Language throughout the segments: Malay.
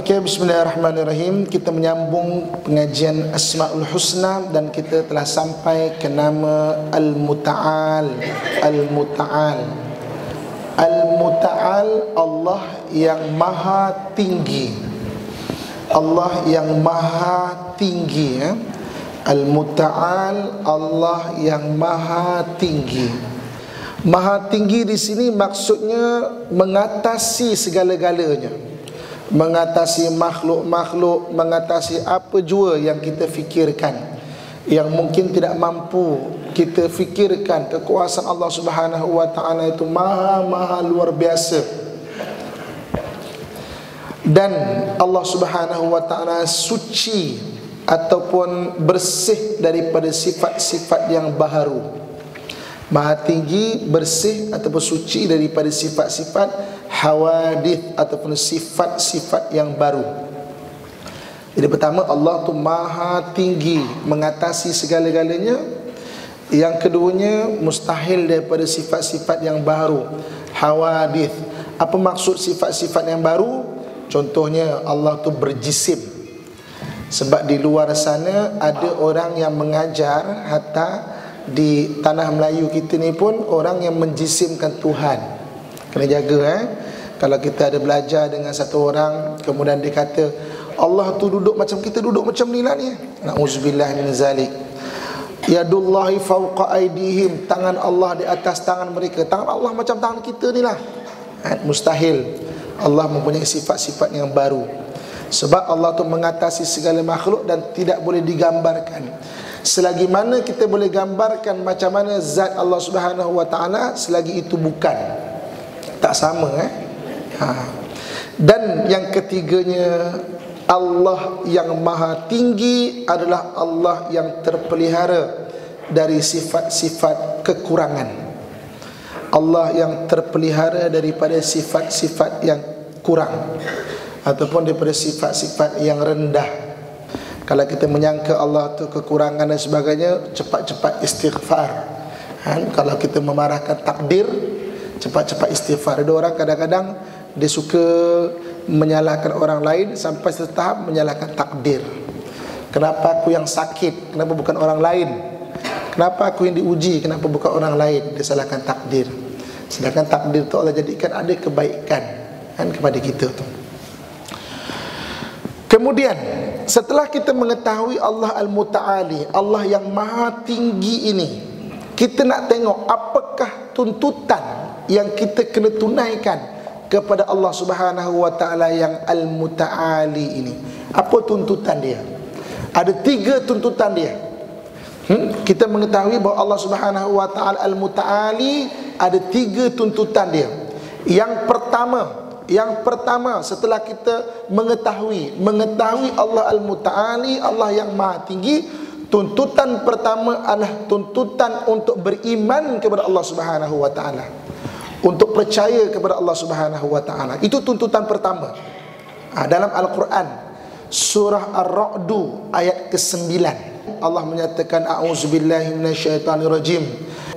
Okey, bismillahirrahmanirrahim. Kita menyambung pengajian Asmaul Husna dan kita telah sampai ke nama Al-Muta'al. Al-Muta'al. Al-Muta'al Allah yang maha tinggi. Allah yang maha tinggi ya. Al-Muta'al Allah yang maha tinggi. Maha tinggi di sini maksudnya mengatasi segala-galanya mengatasi makhluk-makhluk, mengatasi apa jua yang kita fikirkan yang mungkin tidak mampu kita fikirkan kekuasaan Allah Subhanahu wa taala itu maha-maha luar biasa. Dan Allah Subhanahu wa taala suci ataupun bersih daripada sifat-sifat yang baharu. Maha tinggi, bersih ataupun suci daripada sifat-sifat hawadith ataupun sifat-sifat yang baru. Jadi pertama Allah tu maha tinggi mengatasi segala-galanya. Yang keduanya mustahil daripada sifat-sifat yang baru. Hawadith. Apa maksud sifat-sifat yang baru? Contohnya Allah tu berjisim. Sebab di luar sana ada orang yang mengajar hatta di tanah Melayu kita ni pun orang yang menjisimkan Tuhan. Kena jaga eh. Kalau kita ada belajar dengan satu orang kemudian dia kata Allah tu duduk macam kita duduk macam ni lah ni. Nauzubillah min zalik. Yadullahi fawqa aidihim Tangan Allah di atas tangan mereka. Tangan Allah macam tangan kita ni lah. Eh, Mustahil. Allah mempunyai sifat-sifat yang baru. Sebab Allah tu mengatasi segala makhluk Dan tidak boleh digambarkan. Selagi mana kita boleh gambarkan macam mana zat Allah Subhanahu wa taala selagi itu bukan tak sama eh. Ha. Dan yang ketiganya Allah yang maha tinggi adalah Allah yang terpelihara dari sifat-sifat kekurangan. Allah yang terpelihara daripada sifat-sifat yang kurang ataupun daripada sifat-sifat yang rendah kalau kita menyangka Allah tu kekurangan dan sebagainya cepat-cepat istighfar kan kalau kita memarahkan takdir cepat-cepat istighfar. Ada orang kadang-kadang dia suka menyalahkan orang lain sampai setahap menyalahkan takdir. Kenapa aku yang sakit? Kenapa bukan orang lain? Kenapa aku yang diuji? Kenapa bukan orang lain? Dia salahkan takdir. Sedangkan takdir tu Allah jadikan ada kebaikan kan kepada kita tu. Kemudian setelah kita mengetahui Allah Al-Muta'ali Allah yang maha tinggi ini Kita nak tengok apakah tuntutan Yang kita kena tunaikan Kepada Allah Subhanahu Wa Taala yang Al-Muta'ali ini. Apa tuntutan dia? Ada tiga tuntutan dia. Hmm? Kita mengetahui bahawa Allah Subhanahu Wa Taala Al-Muta'ali Ada tiga tuntutan dia. Yang pertama yang pertama setelah kita mengetahui Mengetahui Allah Al-Muta'ali Allah yang maha tinggi Tuntutan pertama adalah tuntutan untuk beriman kepada Allah Subhanahu Wa Taala, Untuk percaya kepada Allah Subhanahu Wa Taala. Itu tuntutan pertama. Ha, Dalam Al-Quran Surah Ar-Ra'du ayat ke-9 Allah menyatakan A'udzubillahiminasyaitanirrajim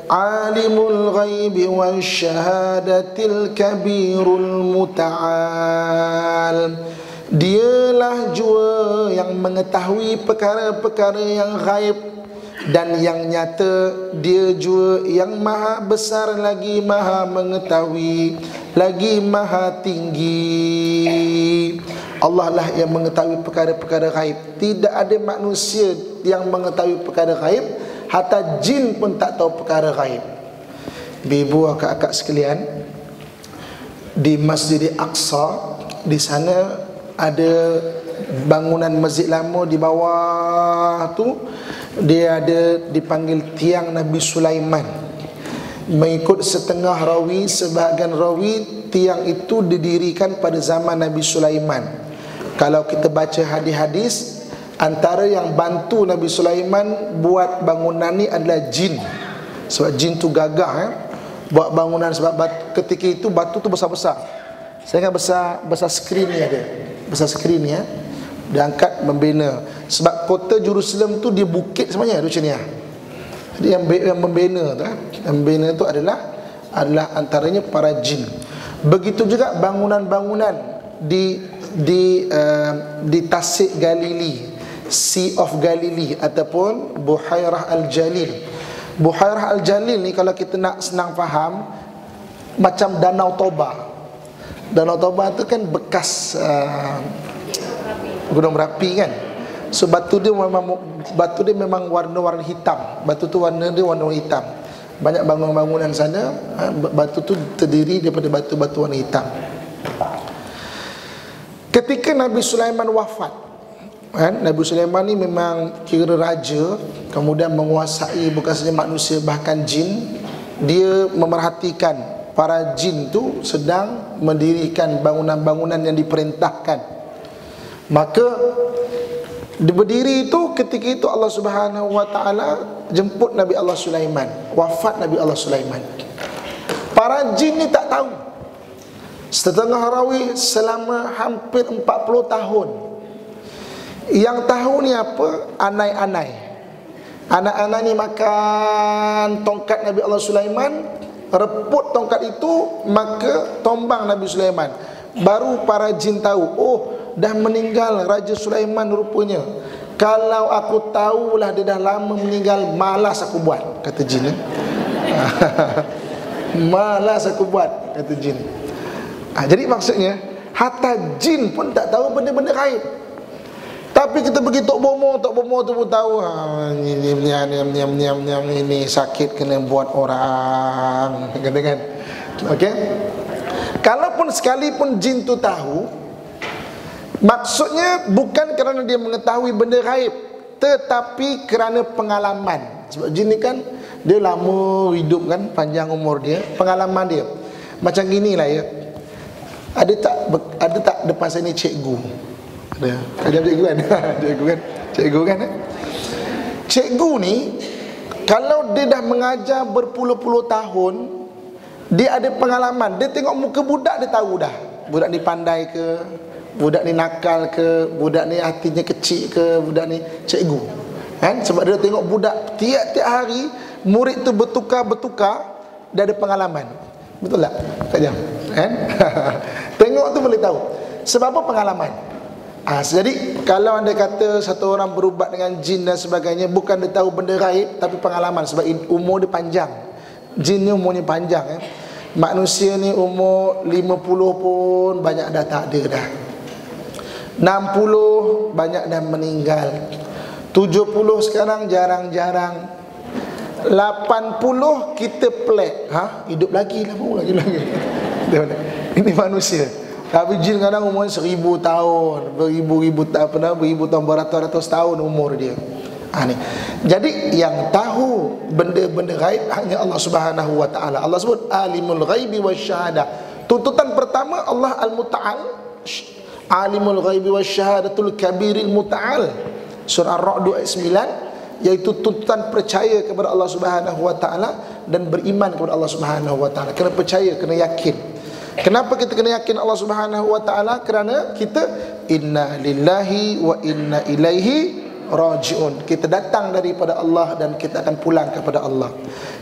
Alimul ghaibi wa syahadatil kabirul muta'al. Dialah jua yang mengetahui perkara-perkara yang ghaib Dan yang nyata Dia jua yang maha besar lagi maha mengetahui Lagi maha tinggi. Allah lah yang mengetahui perkara-perkara ghaib Tidak ada manusia yang mengetahui perkara ghaib Hatta jin pun tak tahu perkara gaib. Ibu akak-akak sekalian Di Masjid Aqsa Di sana ada bangunan masjid lama di bawah tu Dia ada dipanggil tiang Nabi Sulaiman Mengikut setengah rawi, sebahagian rawi Tiang itu didirikan pada zaman Nabi Sulaiman Kalau kita baca hadis-hadis Antara yang bantu Nabi Sulaiman buat bangunan ni adalah jin. Sebab jin tu gagah eh. Buat bangunan sebab batu, ketika itu batu tu besar-besar. Saya ingat besar besar skrin ni ada. Besar skrin ni ya. Dia angkat membina. Sebab kota Jerusalem tu dia bukit sebenarnya macam ni ya. Jadi yang, yang membina tu eh. Yang membina tu adalah adalah antaranya para jin. Begitu juga bangunan-bangunan di di uh, di Tasik Galili Sea of Galilee ataupun Buhairah Al-Jalil. Buhairah Al-Jalil ni kalau kita nak senang faham macam Danau Toba. Danau Toba tu kan bekas uh, Gunung Merapi kan. So batu dia memang batu dia memang warna-warna hitam. Batu tu warna dia warna hitam. Banyak bangunan-bangunan sana uh, batu tu terdiri daripada batu-batu warna hitam. Ketika Nabi Sulaiman wafat kan Nabi Sulaiman ni memang kira raja kemudian menguasai bukan saja manusia bahkan jin dia memerhatikan para jin tu sedang mendirikan bangunan-bangunan yang diperintahkan maka berdiri itu ketika itu Allah Subhanahu wa taala jemput Nabi Allah Sulaiman wafat Nabi Allah Sulaiman para jin ni tak tahu setengah rawi selama hampir 40 tahun yang tahu ni apa? Anai-anai. Anak-anak ni makan tongkat Nabi Allah Sulaiman, reput tongkat itu, maka tombang Nabi Sulaiman. Baru para jin tahu, oh dah meninggal Raja Sulaiman rupanya. Kalau aku tahulah dia dah lama meninggal, malas aku buat, kata jin. Eh? malas aku buat, kata jin. Ha, jadi maksudnya, hatta jin pun tak tahu benda-benda gaib. Tapi kita pergi tok bomo, tok bomo tu pun tahu ha, ini niam niam niam niam niam ini sakit kena buat orang. Kata kan? Okey. Kalaupun sekalipun jin tu tahu maksudnya bukan kerana dia mengetahui benda gaib tetapi kerana pengalaman. Sebab jin ni kan dia lama hidup kan panjang umur dia, pengalaman dia. Macam ginilah ya. Ada tak ada tak depan saya ni cikgu? Ada. Ada cikgu kan? cikgu kan? Cikgu kan? Eh? Cikgu ni kalau dia dah mengajar berpuluh-puluh tahun, dia ada pengalaman. Dia tengok muka budak dia tahu dah. Budak ni pandai ke? Budak ni nakal ke? Budak ni hatinya kecil ke? Budak ni cikgu. Kan? Sebab dia tengok budak tiap-tiap hari murid tu bertukar-bertukar dia ada pengalaman. Betul tak? Tak jam. Kan? tengok tu boleh tahu. Sebab apa pengalaman? Ha, jadi kalau anda kata satu orang berubat dengan jin dan sebagainya bukan dia tahu benda gaib tapi pengalaman sebab umur dia panjang. Jin ni umurnya panjang eh. Manusia ni umur 50 pun banyak dah tak ada dah. 60 banyak dah meninggal. 70 sekarang jarang-jarang. 80 kita plek. Ha, hidup lagi lah pun lagi lagi. Ini manusia. Tapi jin kadang umur seribu tahun Beribu-ribu pernah Beribu tahun beratus-ratus tahun umur dia ha, ni. Jadi yang tahu Benda-benda gaib Hanya Allah subhanahu wa ta'ala Allah sebut Alimul ghaibi wa syahadah Tuntutan pertama Allah al-muta'al Alimul ghaibi wa syahadatul kabiril muta'al Surah Ar-Ra'du ayat 9 Iaitu tuntutan percaya kepada Allah subhanahu wa ta'ala Dan beriman kepada Allah subhanahu wa ta'ala Kena percaya, kena yakin Kenapa kita kena yakin Allah Subhanahu wa taala? Kerana kita inna lillahi wa inna ilaihi rajiun. Kita datang daripada Allah dan kita akan pulang kepada Allah.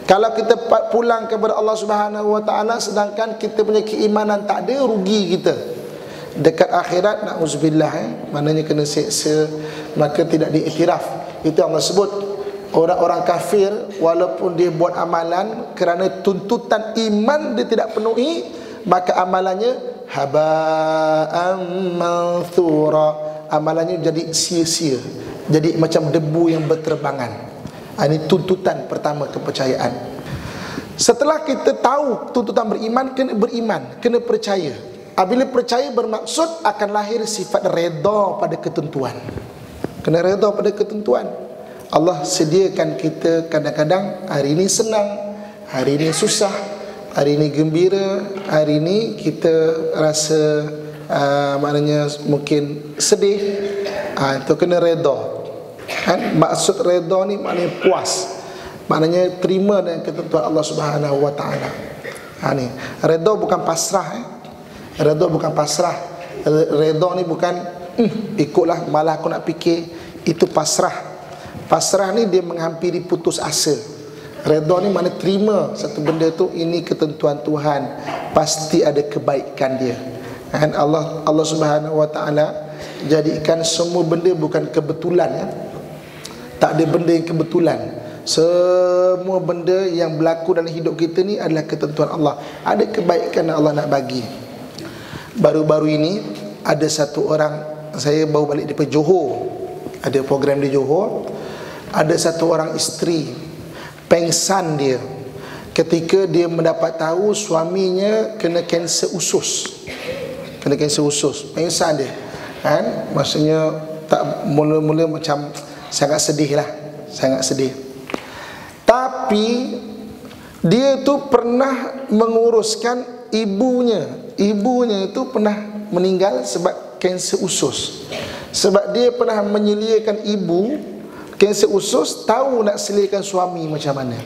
Kalau kita pulang kepada Allah Subhanahu wa taala sedangkan kita punya keimanan tak ada, rugi kita. Dekat akhirat nauzubillah eh, maknanya kena seksa maka tidak diiktiraf. Itu Allah sebut. Orang-orang kafir walaupun dia buat amalan kerana tuntutan iman dia tidak penuhi maka amalannya haba'an manthura amalannya jadi sia-sia. Jadi macam debu yang berterbangan. Ha, ini tuntutan pertama kepercayaan. Setelah kita tahu tuntutan beriman kena beriman kena percaya apabila percaya bermaksud akan lahir sifat redha pada ketentuan kena redha pada ketentuan Allah sediakan kita kadang-kadang hari ini senang hari ini susah hari ini gembira, hari ini kita rasa uh, maknanya mungkin sedih, uh, itu kena redha. Kan maksud redha ni maknanya puas. Maknanya terima dengan ketentuan Allah Subhanahu Wa Taala. Ha ni, bukan pasrah eh. Redha bukan pasrah. Redha ni bukan hm, ikutlah malah aku nak fikir itu pasrah. Pasrah ni dia menghampiri putus asa. Redha ni mana terima satu benda tu ini ketentuan Tuhan pasti ada kebaikan dia. kan Allah Allah Subhanahu wa taala jadikan semua benda bukan kebetulan ya tak ada benda yang kebetulan semua benda yang berlaku dalam hidup kita ni adalah ketentuan Allah ada kebaikan yang Allah nak bagi baru-baru ini ada satu orang saya baru balik dari Johor. Ada program di Johor. Ada satu orang isteri pengsan dia. Ketika dia mendapat tahu suaminya kena kanser usus. Kena kanser usus. Pengsan dia kan? Maksudnya tak mula-mula macam sangat sedih lah. Sangat sedih. Tapi dia tu pernah menguruskan ibunya ibunya itu pernah meninggal sebab kanser usus. Sebab dia pernah menyeliakan ibu kanser usus tahu nak seliakan suami macam mana.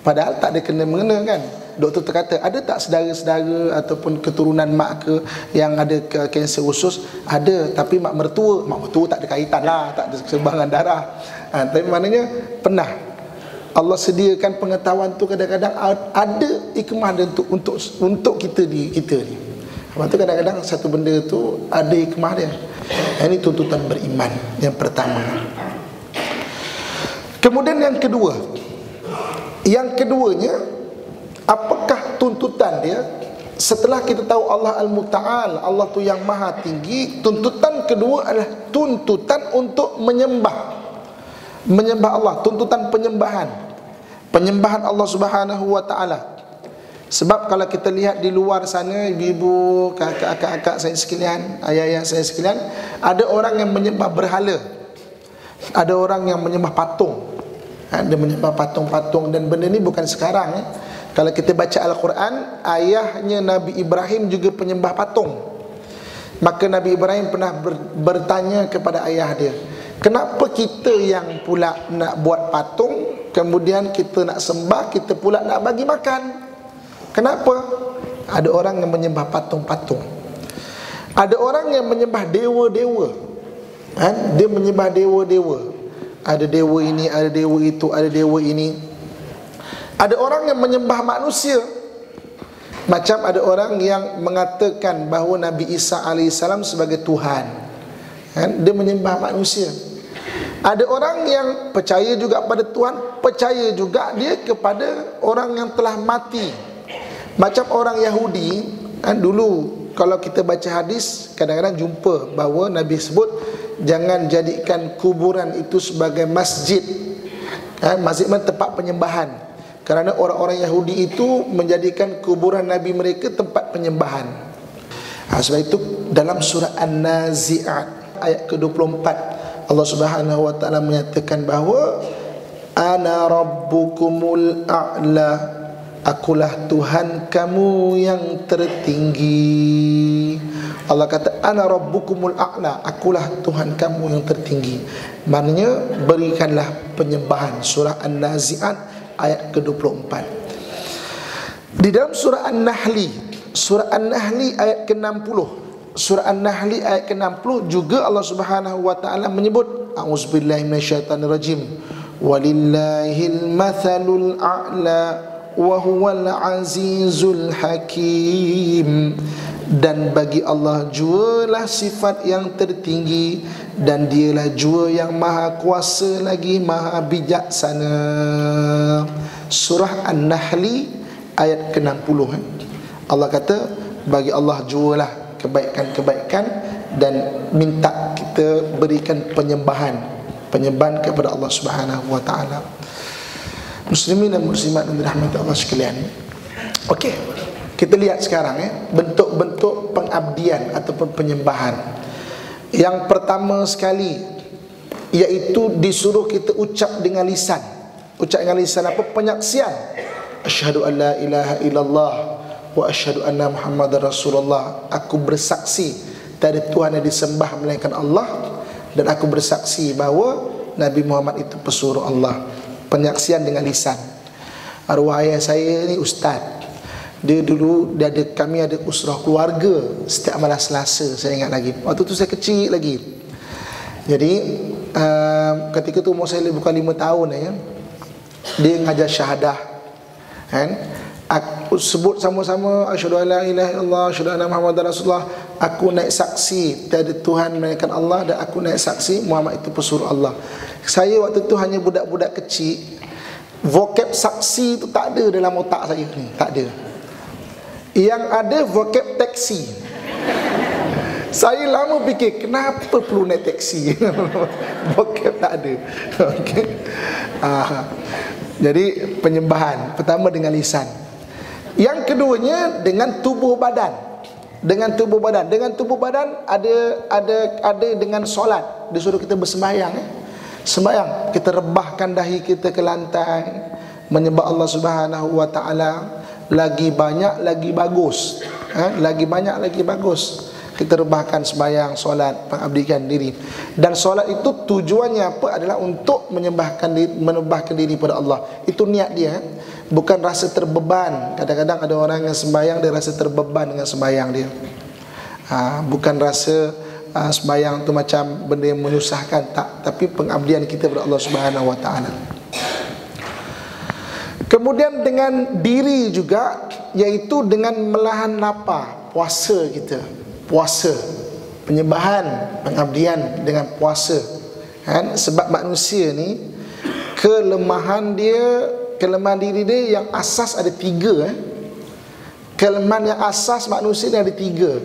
Padahal tak ada kena mengena kan. Doktor terkata ada tak saudara-saudara ataupun keturunan mak ke yang ada kanser usus? Ada tapi mak mertua. Mak mertua tak ada kaitan lah tak ada sumbangan darah. Ha, tapi maknanya pernah. Allah sediakan pengetahuan tu kadang-kadang ada hikmah dia untuk untuk untuk kita di kita ni. Sebab tu kadang-kadang satu benda tu ada hikmah dia. Ini tuntutan beriman yang pertama. Kemudian yang kedua. Yang keduanya apakah tuntutan dia setelah kita tahu Allah Al-Muta'al Allah tu yang maha tinggi tuntutan kedua adalah tuntutan untuk menyembah menyembah Allah tuntutan penyembahan penyembahan Allah Subhanahu wa taala sebab kalau kita lihat di luar sana ibu-ibu kakak-kakak saya sekalian ayah-ayah saya sekalian ada orang yang menyembah berhala. Ada orang yang menyembah patung. Ada menyembah patung-patung. Dan benda ni bukan sekarang eh. Kalau kita baca Al-Quran Ayahnya Nabi Ibrahim juga penyembah patung. Maka Nabi Ibrahim pernah bertanya kepada ayah dia Kenapa kita yang pula nak buat patung Kemudian kita nak sembah Kita pula nak bagi makan Kenapa? Ada orang yang menyembah patung-patung. Ada orang yang menyembah dewa-dewa. Kan? Dia menyembah dewa-dewa. Ada dewa ini, ada dewa itu, ada dewa ini. Ada orang yang menyembah manusia. Macam ada orang yang mengatakan bahawa Nabi Isa AS sebagai Tuhan. Kan? Dia menyembah manusia. Ada orang yang percaya juga pada Tuhan Percaya juga dia kepada orang yang telah mati Macam orang Yahudi kan? Dulu kalau kita baca hadis Kadang-kadang jumpa bahawa Nabi sebut Jangan jadikan kuburan itu sebagai masjid kan? Masjid mana tempat penyembahan kerana orang-orang Yahudi itu menjadikan kuburan Nabi mereka tempat penyembahan. Ha, sebab itu dalam surah An-Nazi'at ayat ke-24 Allah Subhanahu wa taala menyatakan bahawa ana rabbukumul a'la akulah Tuhan kamu yang tertinggi. Allah kata ana rabbukumul a'la. Akulah Tuhan kamu yang tertinggi. Maknanya berikanlah penyembahan. Surah An-Nazi'at ayat ke-24. Di dalam surah An-Nahli Surah An-Nahli ayat ke-60. Surah An-Nahli ayat ke-60 Juga Allah subhanahu wa ta'ala menyebut A'udzubillahi minasyaitanirajim Walillahil mathalul a'la Wahuwal azizul hakim. Dan bagi Allah jualah sifat yang tertinggi dan dialah jua yang maha kuasa lagi maha bijaksana. Surah an-nahli ayat ke-60 eh. Allah kata bagi Allah jualah kebaikan-kebaikan dan minta kita berikan penyembahan penyembahan kepada Allah Subhanahu wa taala muslimin dan muslimat yang dirahmati Allah sekalian okey kita lihat sekarang ya bentuk-bentuk pengabdian ataupun penyembahan. Yang pertama sekali iaitu disuruh kita ucap dengan lisan. Ucap dengan lisan apa? Penyaksian. Asyhadu an la ilaha illallah wa asyhadu anna Muhammadar Rasulullah. Aku bersaksi tiada Tuhan yang disembah melainkan Allah dan aku bersaksi bahawa Nabi Muhammad itu pesuruh Allah. Penyaksian dengan lisan. Arwah ayah saya ni ustaz dia dulu dia ada kami ada usrah keluarga setiap malam Selasa saya ingat lagi. Waktu tu saya kecil lagi. Jadi uh, ketika tu umur saya lebih bukan 5 tahun ya. Dia ngajar syahadah. Kan? Aku sebut sama-sama asyhadu alla ilaha illallah asyhadu anna muhammadar rasulullah Aku naik saksi Tiada Tuhan melainkan Allah Dan aku naik saksi Muhammad itu pesuruh Allah. Saya waktu itu hanya budak-budak kecil. Vokab saksi itu tak ada dalam otak saya ni Tak ada. Yang ada vokab taksi. Saya lama fikir Kenapa perlu naik taksi? Vokab tak ada. Okay. uh, Jadi penyembahan. Pertama dengan lisan. Yang keduanya dengan tubuh badan dengan tubuh badan. Dengan tubuh badan ada ada ada dengan solat. Disuruh kita bersembahyang eh? sembahyang. Kita rebahkan dahi kita ke lantai. Menyembah Allah Subhanahu wa taala. Lagi banyak lagi bagus. Eh? lagi banyak lagi bagus. Kita rebahkan sembahyang solat pengabdikan diri. Dan solat itu tujuannya apa? Adalah untuk menyembahkan diri menubahkan diri pada Allah. Itu niat dia eh? Bukan rasa terbeban. Kadang-kadang ada orang yang sembahyang dia rasa terbeban dengan sembahyang dia. Ha, bukan rasa uh, sembahyang tu macam benda yang menyusahkan tak. Tapi pengabdian kita kepada Allah Subhanahu wa taala. Kemudian dengan diri juga iaitu dengan melahan lapar puasa kita. Puasa. Penyembahan pengabdian dengan puasa. Kan? Sebab manusia ni kelemahan dia kelemahan diri dia yang asas ada tiga eh. kelemahan yang asas manusia ni ada tiga.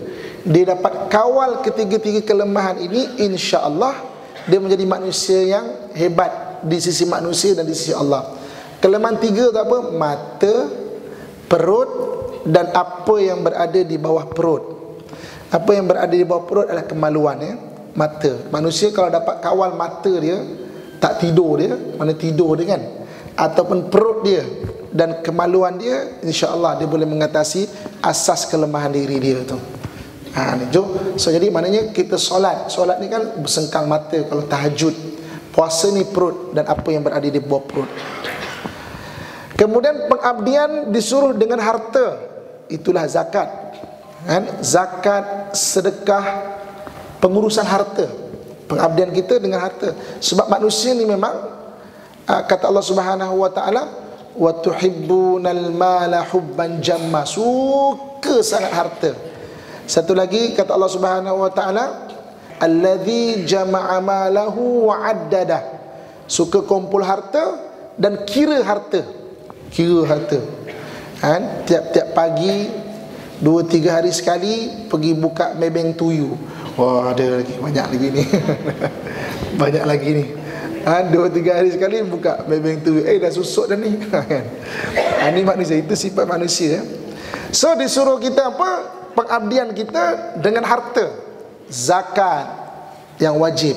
Dia dapat kawal ketiga-tiga kelemahan ini insya Allah dia menjadi manusia yang hebat di sisi manusia dan di sisi Allah. Kelemahan tiga tu apa? Mata perut dan apa yang berada di bawah perut. Apa yang berada di bawah perut adalah kemaluan ya mata. Manusia kalau dapat kawal mata dia tak tidur dia mana tidur dia kan ataupun perut dia dan kemaluan dia insya-Allah dia boleh mengatasi asas kelemahan diri dia tu. Ha ni jo. So jadi maknanya kita solat. Solat ni kan bersengkang mata kalau tahajud. Puasa ni perut dan apa yang berada di bawah perut. Kemudian pengabdian disuruh dengan harta. Itulah zakat. Kan? Zakat, sedekah, pengurusan harta. Pengabdian kita dengan harta. Sebab manusia ni memang kata Allah Subhanahu wa taala wa tuhibbunal mala hubban jamma. Suka sangat harta. Satu lagi kata Allah Subhanahu wa taala allazi jama'a malahu wa addada suka kumpul harta dan kira harta. Kira harta. Kan? Tiap-tiap pagi dua tiga hari sekali pergi buka mebeng tuyu. Wah ada lagi banyak lagi ni. Banyak lagi ni ha, Dua tiga hari sekali buka bebeng tu. Eh dah susuk dah ni. Ha, kan? ha, Ini manusia Itu sifat manusia ya. So disuruh kita apa? Pengabdian kita dengan harta. Zakat Yang wajib.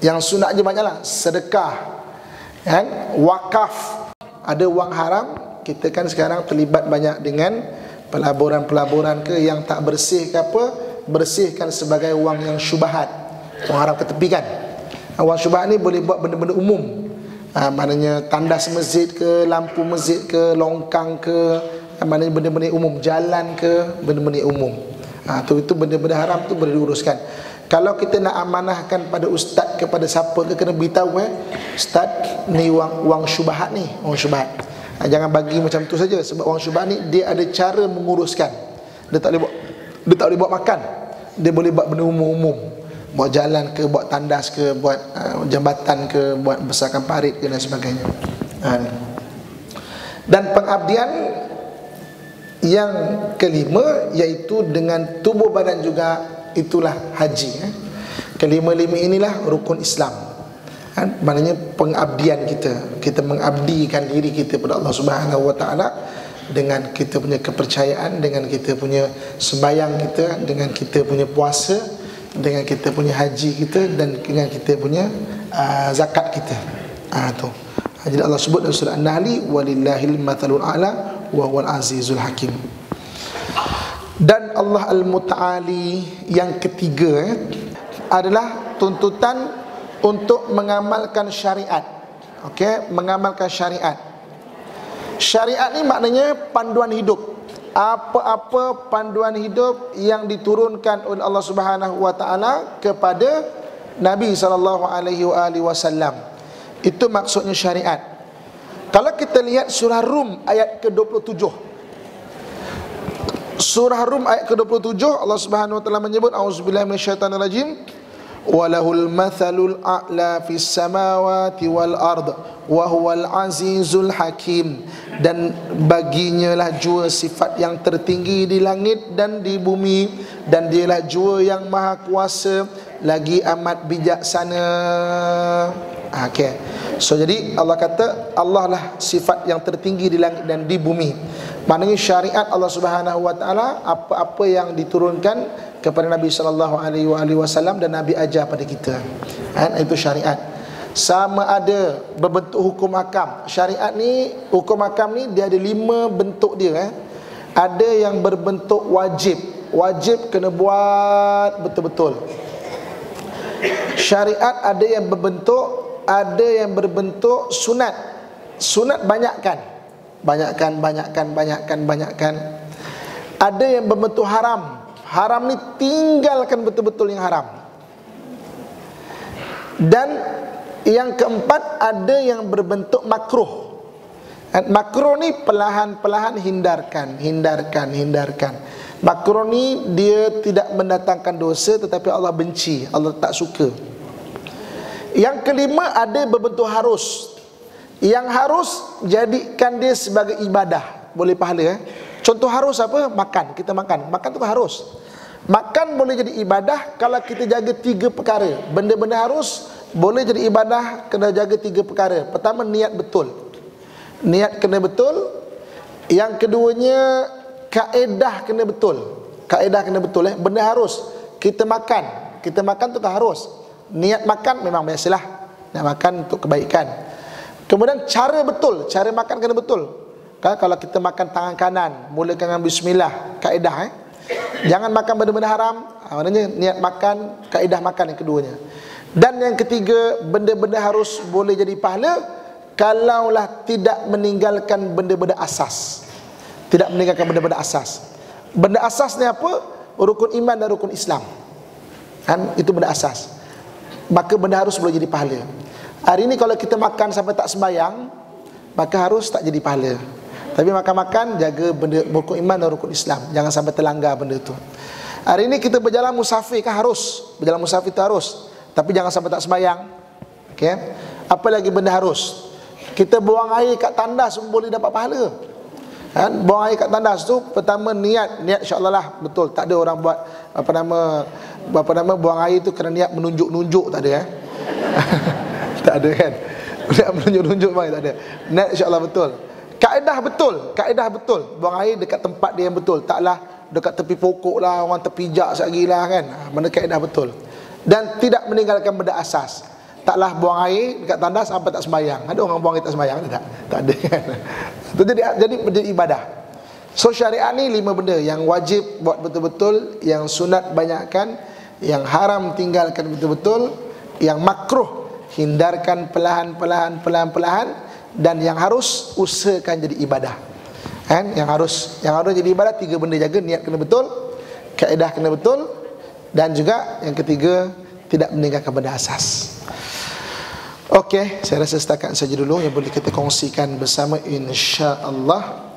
Yang sunat je banyaklah Sedekah. Kan? Wakaf. Ada wang haram Kita kan sekarang terlibat banyak dengan Pelaburan-pelaburan ke Yang tak bersih ke apa Bersihkan sebagai wang yang syubahat Wang haram ketepikan Wang syubhat ni boleh buat benda-benda umum. Ha, Maknanya tandas masjid ke Lampu masjid ke Longkang ke ha, Maknanya benda-benda umum Jalan ke Benda-benda umum. Ha, tu, Itu benda-benda haram tu boleh diuruskan. Kalau kita nak amanahkan pada ustaz Kepada siapa ke kena beritahu eh Ustaz ni wang, wang syubhat ni Wang syubhat. Ha, Jangan bagi macam tu saja Sebab wang syubhat ni Dia ada cara menguruskan. Dia tak boleh buat Dia tak boleh buat makan. Dia boleh buat benda umum-umum buat jalan ke buat tandas ke buat uh, jambatan ke buat besarkan parit ke dan sebagainya. Uh, dan pengabdian yang kelima iaitu dengan tubuh badan juga itulah haji eh. kelima-lima inilah rukun Islam. Kan? Maknanya pengabdian kita. Kita mengabdikan diri kita kepada Allah Subhanahu wa taala dengan kita punya kepercayaan dengan kita punya sembahyang kita dengan kita punya puasa dengan kita punya haji kita dan dengan kita punya uh, zakat kita. Ah uh, tu. Jadi Allah sebut dalam surah An-Nahl walillahil mathalul a'la wa huwal azizul hakim. Dan Allah Al-Mutaali yang ketiga eh, adalah tuntutan untuk mengamalkan syariat. Okey, mengamalkan syariat. Syariat ni maknanya panduan hidup apa-apa panduan hidup yang diturunkan oleh Allah Subhanahu wa taala kepada Nabi sallallahu alaihi wasallam. Itu maksudnya syariat. Kalau kita lihat surah Rum ayat ke-27. Surah Rum ayat ke-27 Allah Subhanahu wa taala menyebut auzubillahi minasyaitonirrajim a'la fis samawati wal ard wa huwal azizul hakim dan baginya lah jua sifat yang tertinggi di langit dan di bumi dan dialah jua yang maha kuasa lagi amat bijaksana. Ah, okey. So jadi Allah kata Allah lah sifat yang tertinggi di langit dan di bumi. Maknanya syariat Allah Subhanahu wa taala apa-apa yang diturunkan kepada Nabi sallallahu alaihi wasallam dan Nabi ajar pada kita. Kan itu syariat. Sama ada berbentuk hukum hakam. Syariat ni hukum hakam ni dia ada lima bentuk dia eh. Ada yang berbentuk wajib. Wajib kena buat betul-betul. Syariat ada yang berbentuk ada yang berbentuk sunat. Sunat banyakkan banyakkan banyakkan banyakkan banyakkan ada yang berbentuk haram haram ni tinggalkan betul-betul yang haram. Dan yang keempat ada yang berbentuk makruh. Makruh ni perlahan-perlahan hindarkan hindarkan hindarkan. Makruh ni dia tidak mendatangkan dosa tetapi Allah benci Allah tak suka. Yang kelima ada berbentuk harus. Yang harus jadikan dia sebagai ibadah. Boleh pahala eh? Contoh harus apa? Makan. Kita makan. Makan tu harus. Makan boleh jadi ibadah kalau kita jaga tiga perkara. Benda-benda harus boleh jadi ibadah kena jaga tiga perkara. Pertama niat betul. Niat kena betul. Yang keduanya kaedah kena betul. Kaedah kena betul eh. Benda harus. Kita makan. Kita makan tu harus. Niat makan memang biasalah. Nak makan untuk kebaikan. Kemudian cara betul, cara makan kena betul. Kan kalau kita makan tangan kanan, mulakan dengan bismillah, kaedah eh. Jangan makan benda-benda haram. Ha, maknanya niat makan, kaedah makan yang keduanya. Dan yang ketiga, benda-benda harus boleh jadi pahala kalaulah tidak meninggalkan benda-benda asas. Tidak meninggalkan benda-benda asas. Benda asas ni apa? Rukun iman dan rukun Islam. Kan itu benda asas. Maka benda harus boleh jadi pahala. Hari ini kalau kita makan sampai tak sembayang Maka harus tak jadi pahala Tapi makan-makan jaga benda rukun iman dan rukun Islam. Jangan sampai terlanggar benda itu Hari ini kita berjalan musafir kan harus. Berjalan musafir itu harus. Tapi jangan sampai tak sembayang okay? Apa lagi benda harus? Kita buang air kat tandas pun boleh dapat pahala. Kan? Buang air kat tandas tu Pertama niat. Niat insyaAllah lah. Betul. Tak ada orang buat Apa nama Apa nama buang air tu Kerana niat menunjuk-nunjuk. Tak ada eh? Tak ada kan? Nak menunjuk-nunjuk mai tak ada. Net insyaAllah betul Kaedah betul Kaedah betul. Buang air dekat tempat dia yang betul. Taklah dekat tepi pokok lah Orang terpijak sekali lah kan. Mana kaedah betul. Dan tidak meninggalkan benda asas. Taklah buang air dekat tandas sampai tak sembayang Ada orang buang air tak sembayang ada tak? Tak ada kan? Jadi, jadi menjadi ibadah. So syariat ni lima benda Yang wajib buat betul-betul Yang sunat banyakkan Yang haram tinggalkan betul-betul Yang makruh hindarkan perlahan-perlahan perlahan-perlahan dan yang harus usahakan jadi ibadah. Kan? Yang harus yang harus jadi ibadah tiga benda jaga niat kena betul, kaedah kena betul dan juga yang ketiga tidak meninggalkan benda asas. Okey, saya rasa setakat saja dulu yang boleh kita kongsikan bersama insya-Allah.